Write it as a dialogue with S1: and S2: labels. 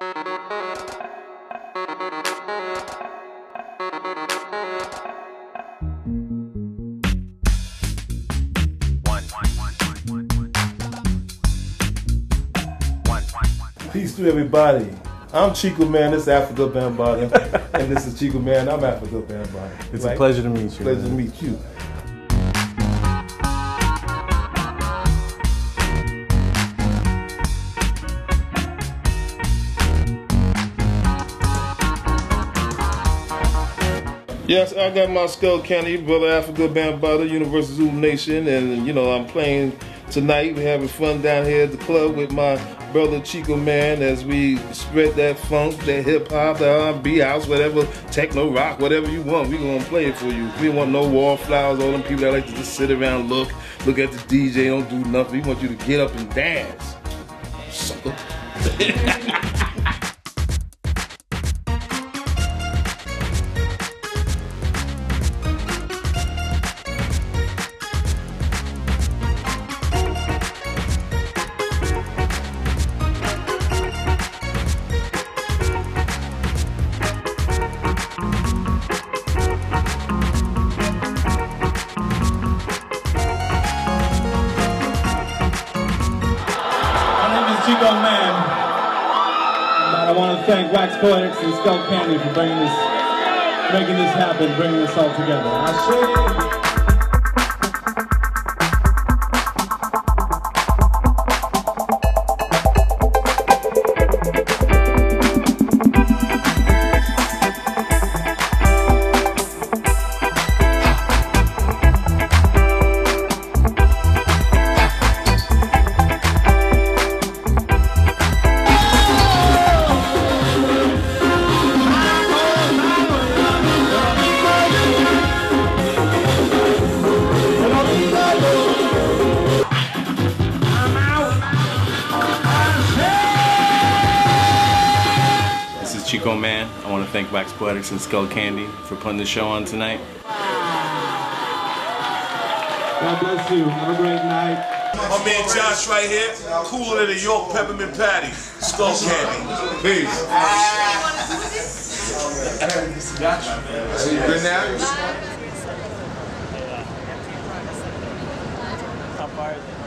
S1: Peace to everybody. I'm Chico Mann, this is Afrika Bambaataa, and this is Chico Mann, I'm Afrika Bambaataa.
S2: It's a pleasure to meet you.
S1: Pleasure
S2: man.
S1: to meet you. Yes, I got my Skullcandy, Brother Afrika band Bambaataa, Universal Zulu Nation, and you know, I'm playing tonight. We're having fun down here at the club with my brother Chico Mann as we spread that funk, that hip hop, the R&B house, whatever, techno rock, whatever you want. We're gonna play it for you. We want no wallflowers, all them people that like to just sit around, look, look at the DJ, don't do nothing. We want you to get up and dance. Sucker.
S3: Chico Mann. And I want to thank Wax Poetics and Skullcandy for bringing this, making this happen, bringing this all together.
S4: Man. I want to thank Wax Poetics and Skullcandy for putting the show on tonight.
S3: God bless you. Have a great night.
S5: My man Josh right here, cooler than a York peppermint patty, skullcandy. Peace.
S6: Josh, you good now? How far is it?